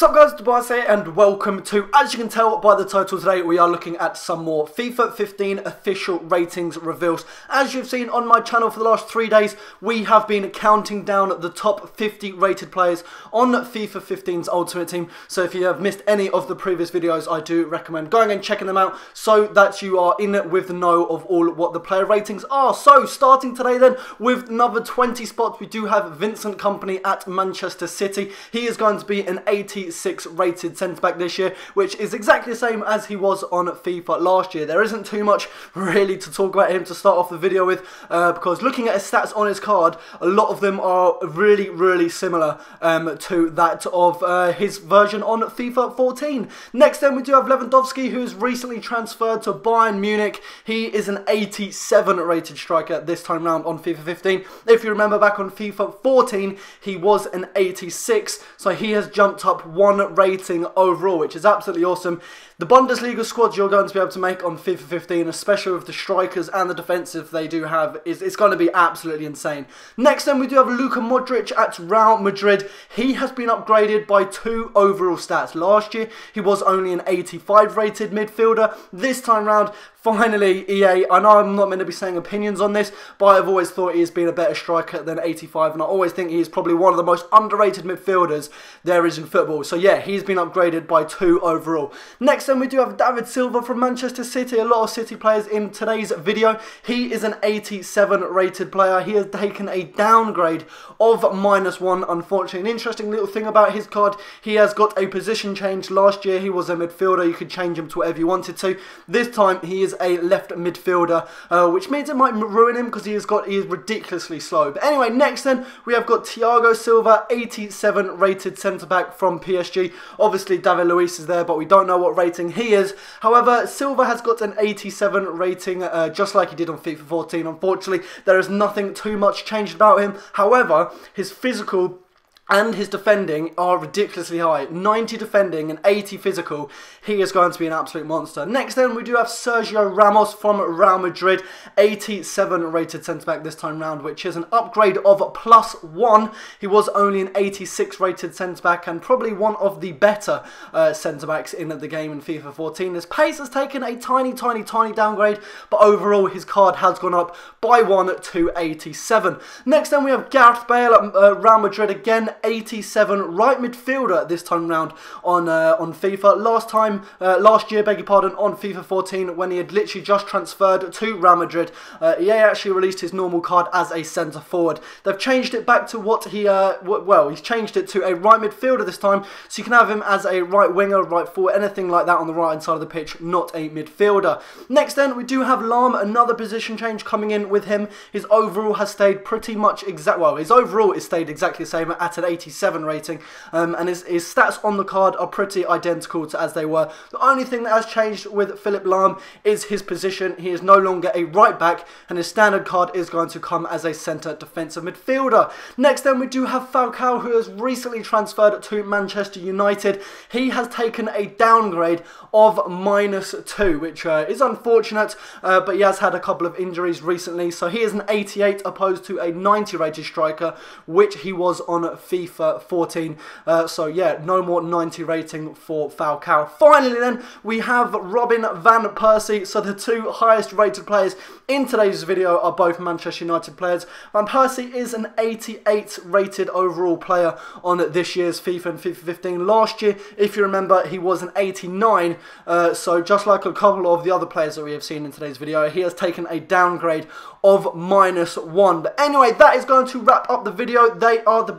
What's up guys, Tobias here and welcome to, as you can tell by the title today, we are looking at some more FIFA 15 official ratings reveals. As you've seen on my channel for the last three days, we have been counting down the top 50 rated players on FIFA 15's Ultimate Team. So if you have missed any of the previous videos, I do recommend going and checking them out so that you are in with the know of all what the player ratings are. So starting today then with another 20 spots, we do have Vincent Kompany at Manchester City. He is going to be an 80 86 rated centre back this year, which is exactly the same as he was on FIFA last year. There isn't too much really to talk about him to start off the video with, uh, because looking at his stats on his card, a lot of them are really, really similar um, to that of uh, his version on FIFA 14. Next then we do have Lewandowski, who has recently transferred to Bayern Munich. He is an 87 rated striker this time round on FIFA 15. If you remember back on FIFA 14, he was an 86, so he has jumped up one rating overall, which is absolutely awesome. The Bundesliga squad you're going to be able to make on FIFA 15, especially with the strikers and the defensive they do have, is it's going to be absolutely insane. Next then we do have Luka Modric at Real Madrid. He has been upgraded by two overall stats. Last year he was only an 85 rated midfielder. This time round Finally, EA, I know I'm not meant to be saying opinions on this, but I've always thought he's been a better striker than 85, and I always think he's probably one of the most underrated midfielders there is in football. So yeah, he's been upgraded by two overall. Next then we do have David Silva from Manchester City, a lot of City players in today's video. He is an 87 rated player. He has taken a downgrade of minus one, unfortunately. An interesting little thing about his card, he has got a position change. Last year he was a midfielder, you could change him to whatever you wanted to. This time he is a left midfielder, uh, which means it might ruin him because he has got he is ridiculously slow. But anyway, next then we have got Thiago Silva, 87 rated centre back from PSG. Obviously David Luiz is there, but we don't know what rating he is. However, Silva has got an 87 rating, uh, just like he did on FIFA 14. Unfortunately, there is nothing too much changed about him. However, his physical and his defending are ridiculously high. 90 defending and 80 physical. He is going to be an absolute monster. Next then we do have Sergio Ramos from Real Madrid. 87 rated centre back this time round, which is an upgrade of plus one. He was only an 86 rated centre back and probably one of the better uh, centre backs in the game in FIFA 14. His pace has taken a tiny, tiny, tiny downgrade, but overall his card has gone up by one to 87. Next then we have Gareth Bale at uh, Real Madrid again. 87 right midfielder this time round on uh, on FIFA. Last time, uh, last year, beg your pardon, on FIFA 14 when he had literally just transferred to Real Madrid, uh, EA actually released his normal card as a centre forward. They've changed it back to what he, uh, well, he's changed it to a right midfielder this time, so you can have him as a right winger, right forward, anything like that on the right hand side of the pitch, not a midfielder. Next then, we do have Lahm, another position change coming in with him. His overall has stayed pretty much exact, well, his overall is stayed exactly the same at an 87 rating, um, and his, his stats on the card are pretty identical to as they were. The only thing that has changed with Philipp Lahm is his position. He is no longer a right back, and his standard card is going to come as a centre defensive midfielder. Next, then we do have Falcao, who has recently transferred to Manchester United. He has taken a downgrade of minus two, which uh, is unfortunate, uh, but he has had a couple of injuries recently, so he is an 88 opposed to a 90 rated striker, which he was on FIFA FIFA 14. Uh, so yeah, no more 90 rating for Falcao. Finally then, we have Robin Van Persie. So the two highest rated players in today's video are both Manchester United players. Van Persie is an 88 rated overall player on this year's FIFA and FIFA 15. Last year, if you remember, he was an 89. Uh, so just like a couple of the other players that we have seen in today's video, he has taken a downgrade of minus one. But anyway, that is going to wrap up the video. They are the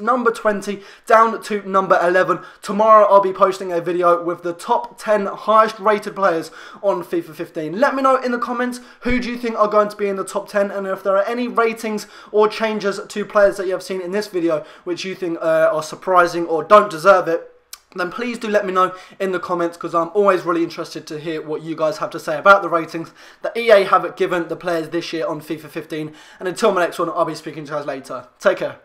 number 20 down to number 11. Tomorrow I'll be posting a video with the top 10 highest rated players on FIFA 15. Let me know in the comments who do you think are going to be in the top 10 and if there are any ratings or changes to players that you have seen in this video which you think uh, are surprising or don't deserve it then please do let me know in the comments because I'm always really interested to hear what you guys have to say about the ratings that EA have given the players this year on FIFA 15. And until my next one, I'll be speaking to you guys later. Take care.